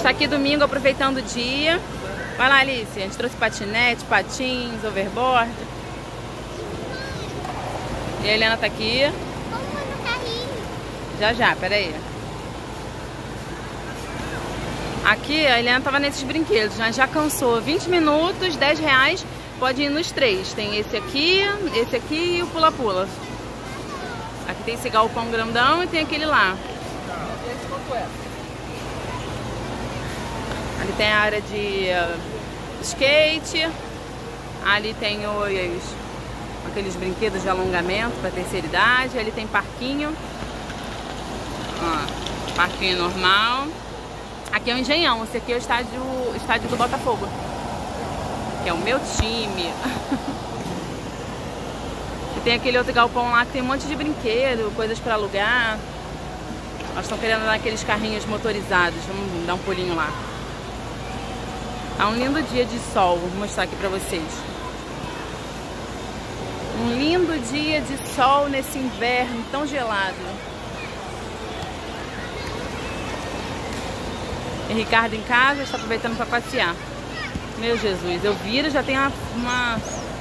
A gente tá aqui domingo aproveitando o dia. Vai lá, Alice. A gente trouxe patinete, patins, overboard. E a Helena tá aqui. Já já, peraí. Aqui a Helena tava nesses brinquedos, né? Já cansou. 20 minutos, 10 reais. Pode ir nos três. Tem esse aqui, esse aqui e o pula-pula. Aqui tem esse galpão grandão e tem aquele lá. Ali tem a área de uh, skate. Ali tem os, aqueles brinquedos de alongamento para terceira idade. Ali tem parquinho. Parquinho normal. Aqui é o Engenhão. Esse aqui é o estádio, estádio do Botafogo. Que é o meu time. e tem aquele outro galpão lá que tem um monte de brinquedo, coisas para alugar. Nós estão querendo dar aqueles carrinhos motorizados. Vamos dar um pulinho lá. Um lindo dia de sol. Vou mostrar aqui pra vocês. Um lindo dia de sol nesse inverno tão gelado. E Ricardo em casa está aproveitando para passear. Meu Jesus, eu viro já tem uma, uma,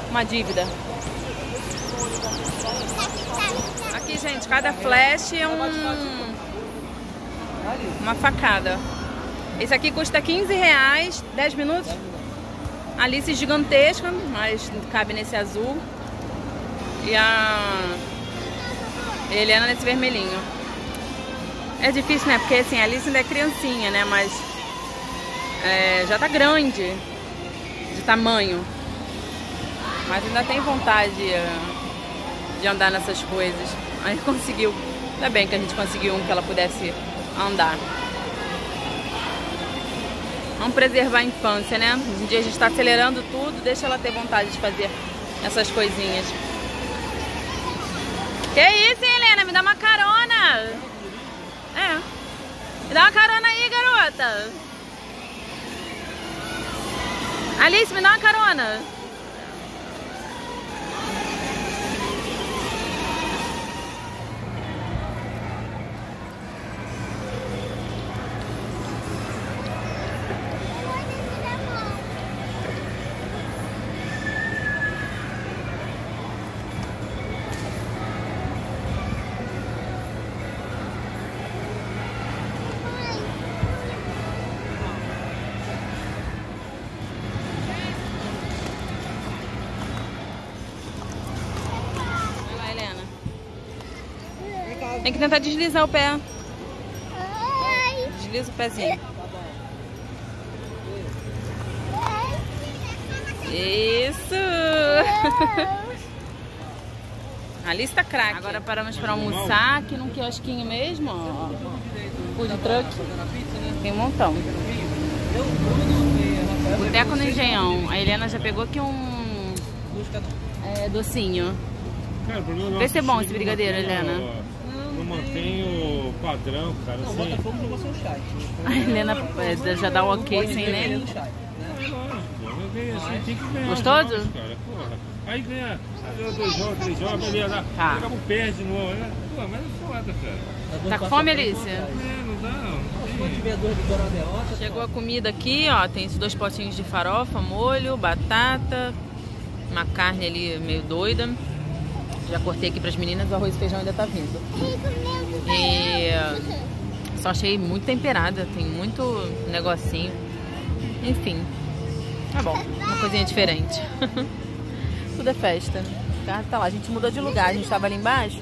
uma dívida. Aqui, gente, cada flash é um, uma facada. Esse aqui custa 15 reais, 10 minutos. Alice gigantesca, mas cabe nesse azul. E a Helena nesse vermelhinho. É difícil, né? Porque assim, a Alice ainda é criancinha, né? Mas é, já tá grande de tamanho. Mas ainda tem vontade de andar nessas coisas. A gente conseguiu. Ainda bem que a gente conseguiu um que ela pudesse andar. Vamos preservar a infância, né? Hoje em dia a gente está acelerando tudo, deixa ela ter vontade de fazer essas coisinhas. Que isso, hein, Helena? Me dá uma carona! É. Me dá uma carona aí, garota! Alice, me dá uma carona! Tem que tentar deslizar o pé. Ai. Desliza o pezinho. Isso! A lista craque. Agora paramos para almoçar aqui num quiosquinho mesmo, ó. Food truck. Tem um montão. Boteco no Engenhão. A Helena já pegou aqui um é, docinho. Cara, o problema Vê se é bom esse brigadeiro, time Helena. Mantém o padrão, cara. Não, o assim. Botafogo jogou sem o chat. A Helena é, já dá o ok sem nem. né? É lógico, eu ganhei assim, tem que ganhar. Gostoso? jogos, cara, porra. Aí ganha, dois jogos, três jogos, beleza. Tá. Daqui a pouco perde de novo, né? Pô, mas é foda, cara. Tá com fome, Alice? É, não dá, não. Derrota, Chegou a comida aqui, ó. Tem esses dois potinhos de farofa, molho, batata, uma carne ali meio doida. Já cortei aqui pras meninas, o arroz e feijão ainda tá vindo. E só achei muito temperada, tem muito negocinho. Enfim, tá bom, uma coisinha diferente. Tudo é festa. Tá, tá lá, a gente mudou de lugar, a gente tava ali embaixo,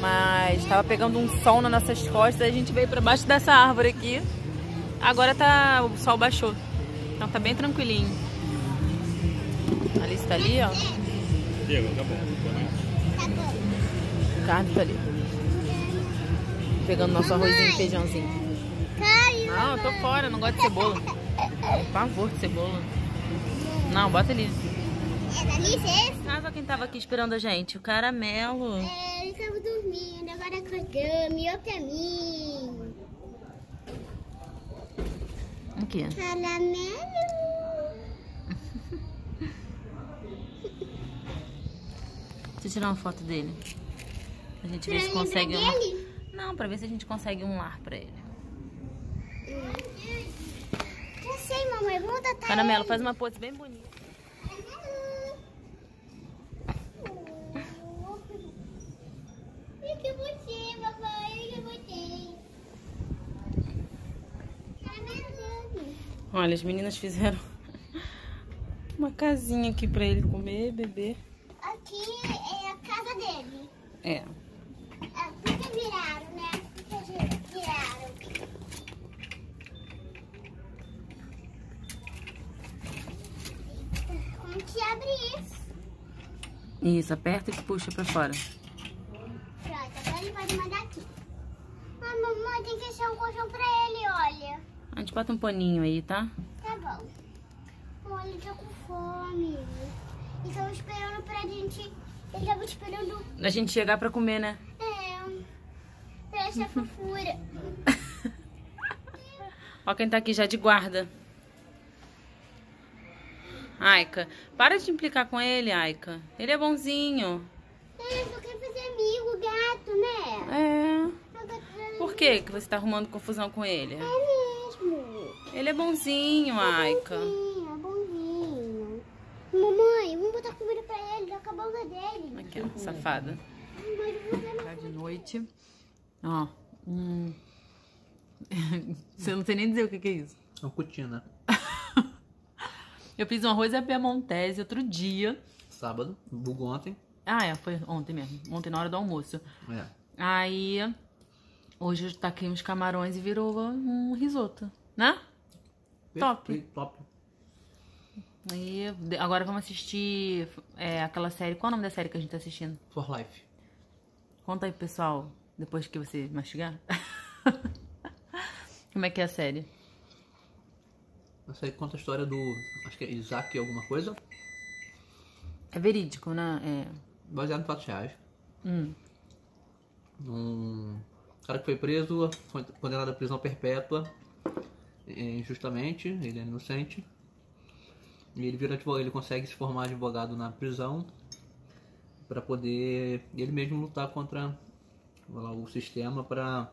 mas tava pegando um sol nas nossas costas, a gente veio pra baixo dessa árvore aqui. Agora tá, o sol baixou, então tá bem tranquilinho. A Alice tá ali, ó. Diego, tá bom. Ricardo tá ali. Pegando nosso arrozinho e feijãozinho. Caiu. Não, eu tô fora, não gosto de cebola. Pavor de cebola. Não, bota ali. É da licença? Sabe quem tava aqui esperando a gente? O caramelo. É, ele tava dormindo, agora acordou, miou pra mim. Aqui. Caramelo. Deixa eu tirar uma foto dele. Pra gente ver se consegue uma... dele? Não, pra ver se a gente consegue um lar pra ele. Hum. Mamãe, vamos tratar Caramelo, faz uma pose bem bonita. Olha que bonitinho, papai. Olha que bonitinho. Caramelo. Olha, as meninas fizeram uma casinha aqui pra ele comer, beber. Aqui é a casa dele. É. Viraram, né? Viraram? Como que abre isso? Isso, aperta e puxa pra fora. Pronto, agora ele pode mandar aqui. Ah, mamãe, tem que achar um colchão pra ele, olha. A gente bota um paninho aí, tá? Tá bom. Olha, ele tá com fome. E tava esperando pra gente... Ele tava esperando... A gente chegar pra comer, né? É... Pra essa fofura. Ó quem tá aqui já de guarda. Aika, para de implicar com ele, Aika. Ele é bonzinho. É, só quer fazer amigo, gato, né? É. Gato- Por que que você tá arrumando confusão com ele? É mesmo. Ele é bonzinho, Aika. Bonzinho, é bonzinho. Mamãe, vamos botar comida pra ele, dá com a boca dele. Aqui, ó, safada. Tá de noite. Ó. Hum. Você não sei nem dizer o que que é isso. É uma cutina. Eu fiz um arroz à piemontese outro dia. Sábado, bugou ontem. Ah, é, foi ontem mesmo. Ontem na hora do almoço. É. Aí, hoje eu taquei uns camarões e virou um risoto, né? Top. Top. Aí, de- agora vamos assistir é, aquela série. Qual é o nome da série que a gente tá assistindo? For life. Conta aí, pessoal, depois que você mastigar. Como é que é a série? Essa aí conta a história do. Acho que é Isaac alguma coisa. É verídico, né? É. Baseado em fatos reais. Hum. Um cara que foi preso, foi condenado à prisão perpétua é, injustamente, ele é inocente. E ele vira advogado, ele consegue se formar advogado na prisão para poder ele mesmo lutar contra o sistema para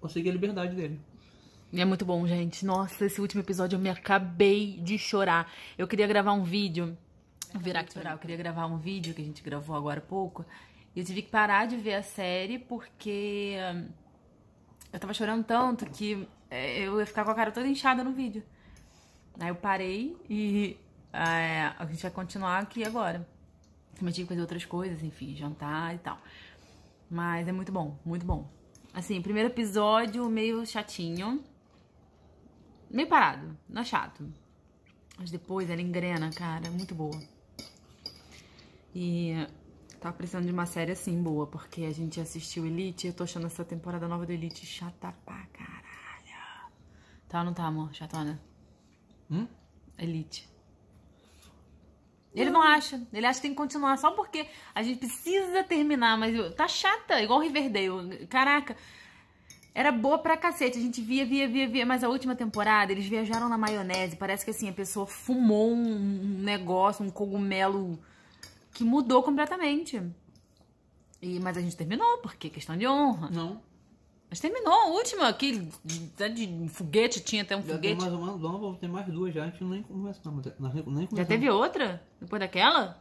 conseguir a liberdade dele. É muito bom, gente. Nossa, esse último episódio eu me acabei de chorar. Eu queria gravar um vídeo. Vou virar aqui lá. Eu queria gravar um vídeo que a gente gravou agora há pouco. E eu tive que parar de ver a série porque hum, eu tava chorando tanto que é, eu ia ficar com a cara toda inchada no vídeo. Aí eu parei e é, a gente vai continuar aqui agora. Também tive que fazer outras coisas, enfim, jantar e tal. Mas é muito bom, muito bom. Assim, primeiro episódio meio chatinho. Meio parado, não é chato. Mas depois ela engrena, cara, muito boa. E tava precisando de uma série assim boa, porque a gente assistiu Elite e eu tô achando essa temporada nova do Elite chata pra caralho. Tá ou não tá, amor? Chatona? Hum? Elite. Ele não acha. Ele acha que tem que continuar só porque a gente precisa terminar, mas tá chata, igual Riverdale. Caraca. Era boa pra cacete. A gente via, via, via, via. Mas a última temporada, eles viajaram na maionese. Parece que assim, a pessoa fumou um negócio, um cogumelo que mudou completamente. E, mas a gente terminou, porque questão de honra. Não. Mas terminou a última, aquele de, de foguete, tinha até um Já tem foguete. mais uma nova, tem mais duas já, a gente nem começa não, mas nós nem, Já teve outra? Depois daquela?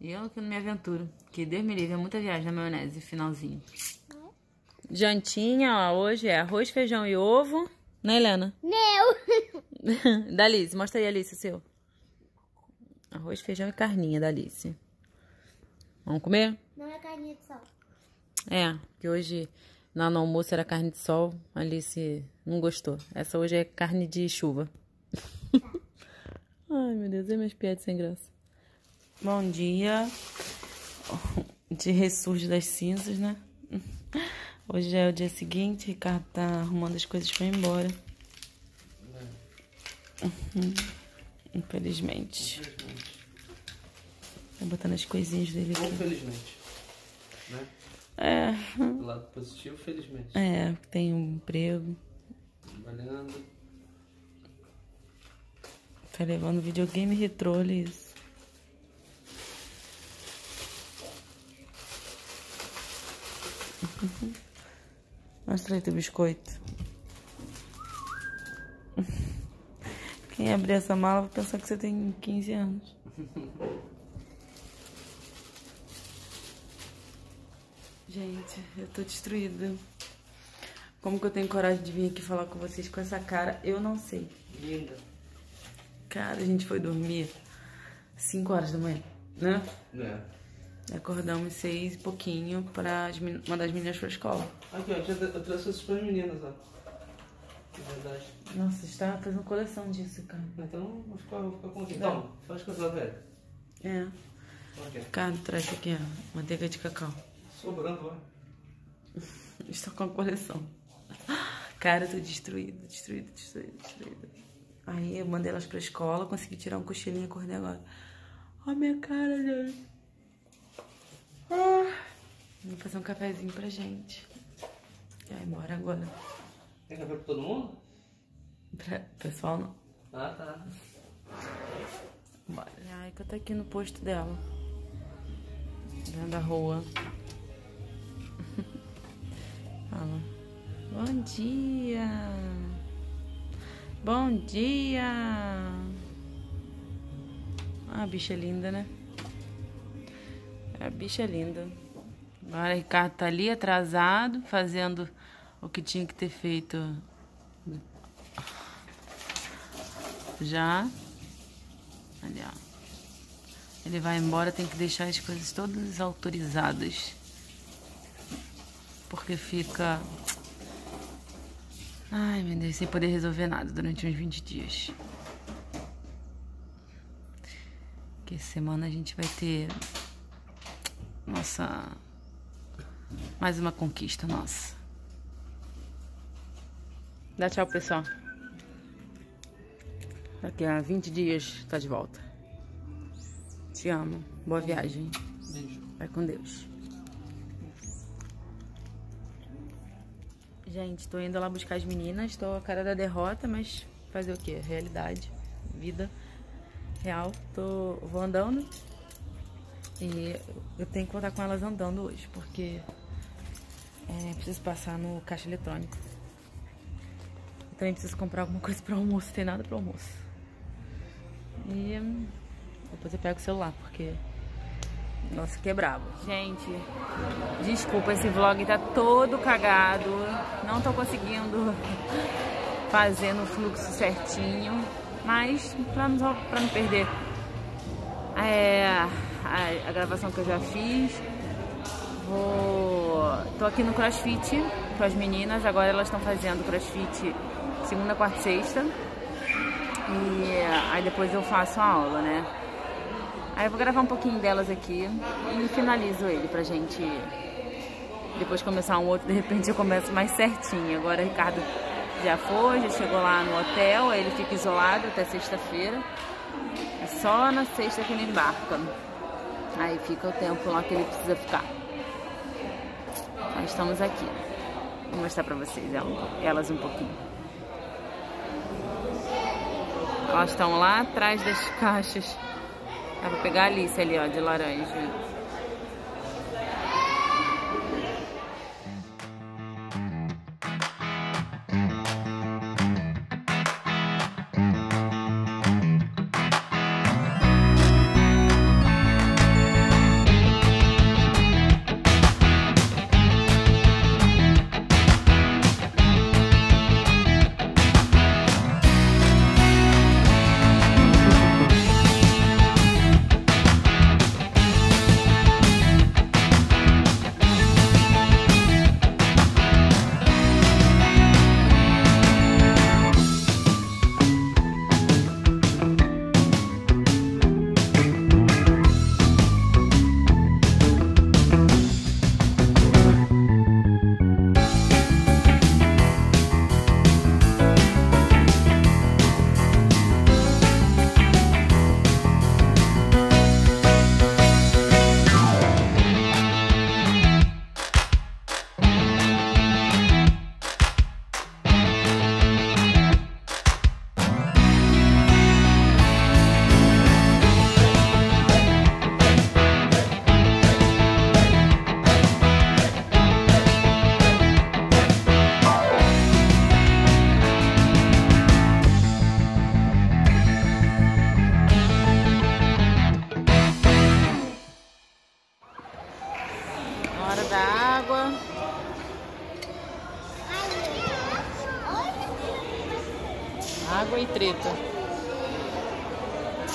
E eu que não me aventuro. Que Deus me livre, é muita viagem na maionese, finalzinho. Jantinha, ó, hoje é arroz, feijão e ovo. Né, Helena? Meu. da Alice, mostra aí, Alice, o seu. Arroz, feijão e carninha da Alice. Vamos comer? Não é carne de sol. É, que hoje lá no almoço era carne de sol. Alice não gostou. Essa hoje é carne de chuva. Ai, meu Deus, é minhas piadas sem graça. Bom dia. De ressurge das cinzas, né? Hoje é o dia seguinte, Ricardo tá arrumando as coisas pra ir embora. Uhum. Infelizmente. Tá botando as coisinhas dele aqui. Infelizmente. Né? É, Do lado positivo, felizmente. é, tem um emprego. Trabalhando. Tá levando videogame retrô, isso. Mostra aí teu biscoito. Quem abrir essa mala vai pensar que você tem 15 anos. Gente, eu tô destruída. Como que eu tenho coragem de vir aqui falar com vocês com essa cara? Eu não sei. Linda. Cara, a gente foi dormir 5 horas da manhã, né? É. Acordamos seis e pouquinho pra mandar as meninas pra escola. Aqui, ó, eu trouxe isso pras meninas, ó. Verdade. Nossa, você tá fazendo coleção disso, cara. Então, vou ficar, vou ficar com aqui. Então, faz coisa velha. É. Cara, traz aqui, ó. Manteiga de cacau. Sobrando, ó. Estou com a coleção. Cara, eu tô destruída, destruída, destruída, destruída. Aí eu mandei elas pra escola, consegui tirar um cochilinho e acordei agora. Ó a minha cara, gente. Ah. Vou fazer um cafezinho pra gente. E aí, bora agora. Tem café pra todo mundo? Pra pessoal, não. Ah, tá. Bora. Ai, que eu tô aqui no posto dela. Dentro da rua. Bom dia. Bom dia. Ah, a bicha é linda, né? A bicha é linda. Agora o Ricardo tá ali atrasado, fazendo o que tinha que ter feito já. Ali, ó. Ele vai embora, tem que deixar as coisas todas autorizadas. Porque fica. Ai, meu Deus, sem poder resolver nada durante uns 20 dias. Que semana a gente vai ter. Nossa. Mais uma conquista nossa. Dá tchau, pessoal. Daqui a 20 dias tá de volta. Te amo. Boa viagem. Beijo. Vai com Deus. Gente, tô indo lá buscar as meninas. Tô a cara da derrota, mas fazer o quê? Realidade. Vida real. Tô, vou andando. E eu tenho que contar com elas andando hoje, porque é, preciso passar no caixa eletrônico. Eu também preciso comprar alguma coisa para almoço. Tem nada para almoço. E hum, depois eu pego o celular, porque. Nossa, que é brabo. Gente, desculpa, esse vlog tá todo cagado. Não tô conseguindo fazer no fluxo certinho. Mas pra não, pra não perder é, a, a gravação que eu já fiz, vou. tô aqui no crossfit com as meninas. Agora elas estão fazendo crossfit segunda, quarta e sexta. E aí depois eu faço a aula, né? Aí eu vou gravar um pouquinho delas aqui e finalizo ele pra gente depois começar um outro, de repente eu começo mais certinho. Agora o Ricardo já foi, já chegou lá no hotel, ele fica isolado até sexta-feira. É só na sexta que ele embarca. Aí fica o tempo lá que ele precisa ficar. Nós estamos aqui. Vou mostrar pra vocês elas um pouquinho. Elas estão lá atrás das caixas. Dá pra pegar a Alice ali, ó, de laranja.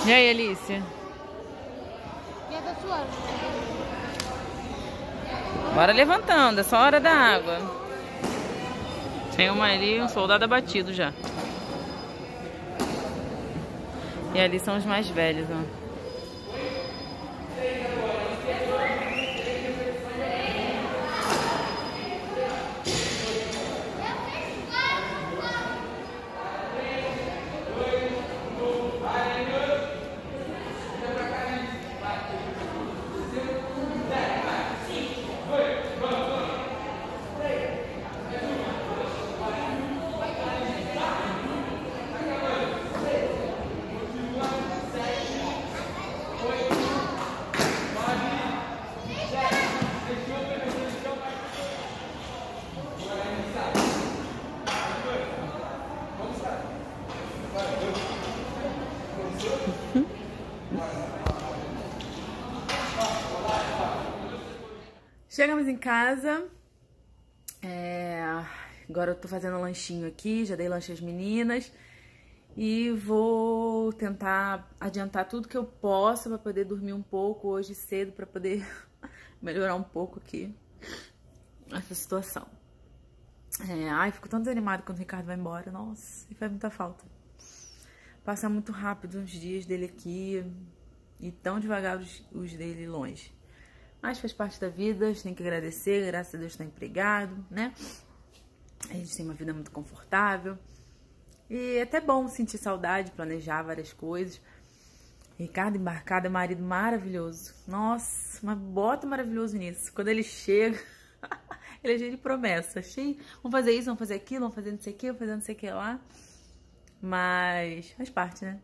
E aí, Alice? E a da sua? Bora levantando, é só hora da água. Tem uma ali, um soldado abatido já. E ali são os mais velhos, ó. Chegamos em casa. É, agora eu tô fazendo um lanchinho aqui, já dei lanche às meninas. E vou tentar adiantar tudo que eu posso para poder dormir um pouco hoje cedo, para poder melhorar um pouco aqui essa situação. É, ai, fico tão desanimada quando o Ricardo vai embora. Nossa, e faz muita falta. Passa muito rápido os dias dele aqui e tão devagar os, os dele longe. Mas faz parte da vida, a gente tem que agradecer, graças a Deus está empregado, né? A gente tem uma vida muito confortável. E é até bom sentir saudade, planejar várias coisas. Ricardo embarcado é marido maravilhoso. Nossa, mas bota maravilhoso nisso. Quando ele chega, ele é cheio de promessa. Cheio, vamos fazer isso, vamos fazer aquilo, vamos fazer não sei o que, vamos fazer não sei o que lá. Mas faz parte, né?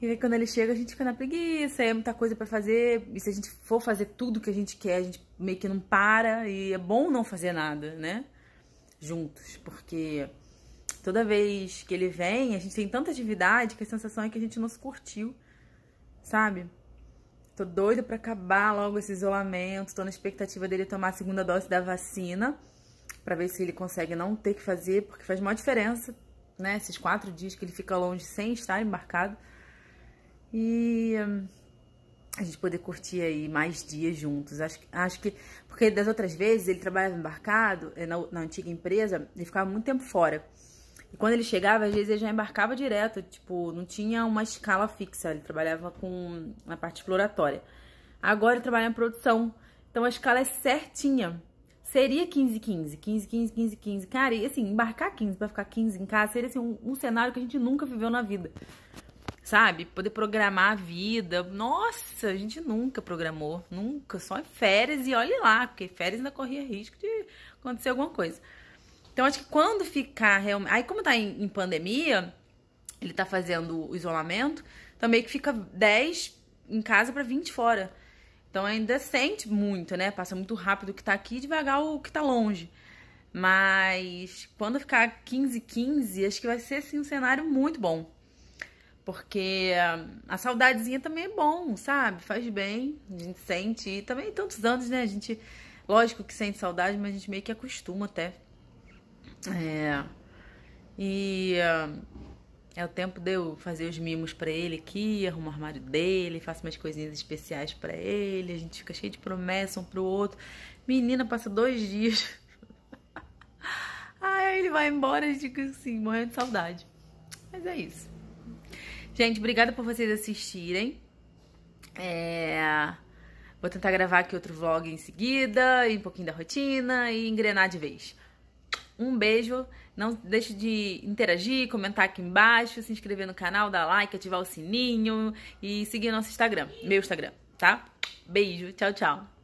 E aí quando ele chega, a gente fica na preguiça, é muita coisa para fazer. E se a gente for fazer tudo que a gente quer, a gente meio que não para. E é bom não fazer nada, né? Juntos, porque toda vez que ele vem, a gente tem tanta atividade que a sensação é que a gente não se curtiu, sabe? Tô doida para acabar logo esse isolamento, tô na expectativa dele tomar a segunda dose da vacina, para ver se ele consegue não ter que fazer, porque faz uma diferença, né? Esses quatro dias que ele fica longe sem estar embarcado. E hum, a gente poder curtir aí mais dias juntos. Acho, acho que, porque das outras vezes ele trabalhava embarcado, eh, na, na antiga empresa, ele ficava muito tempo fora. E quando ele chegava, às vezes ele já embarcava direto, tipo, não tinha uma escala fixa, ele trabalhava com na parte exploratória. Agora ele trabalha em produção, então a escala é certinha. Seria 15, 15, 15, 15, 15, 15. Cara, e assim, embarcar 15 para ficar 15 em casa seria assim, um, um cenário que a gente nunca viveu na vida sabe? Poder programar a vida. Nossa, a gente nunca programou, nunca, só em férias e olhe lá, porque férias ainda corria risco de acontecer alguma coisa. Então, acho que quando ficar realmente. Aí, como tá em, em pandemia, ele tá fazendo o isolamento, também que fica 10 em casa para 20 fora. Então, ainda sente muito, né? Passa muito rápido o que tá aqui e devagar o que tá longe. Mas quando ficar 15, 15, acho que vai ser assim, um cenário muito bom. Porque a saudadezinha também é bom, sabe? Faz bem, a gente sente. E também tantos anos, né? A gente, lógico que sente saudade, mas a gente meio que acostuma até. É. E é o tempo de eu fazer os mimos para ele aqui, arrumo o armário dele, faço umas coisinhas especiais para ele. A gente fica cheio de promessa um pro outro. Menina, passa dois dias. Ai, ele vai embora e fica assim, morrendo de saudade. Mas é isso. Gente, obrigada por vocês assistirem. É... Vou tentar gravar aqui outro vlog em seguida, e um pouquinho da rotina e engrenar de vez. Um beijo, não deixe de interagir, comentar aqui embaixo, se inscrever no canal, dar like, ativar o sininho e seguir nosso Instagram, meu Instagram, tá? Beijo, tchau, tchau.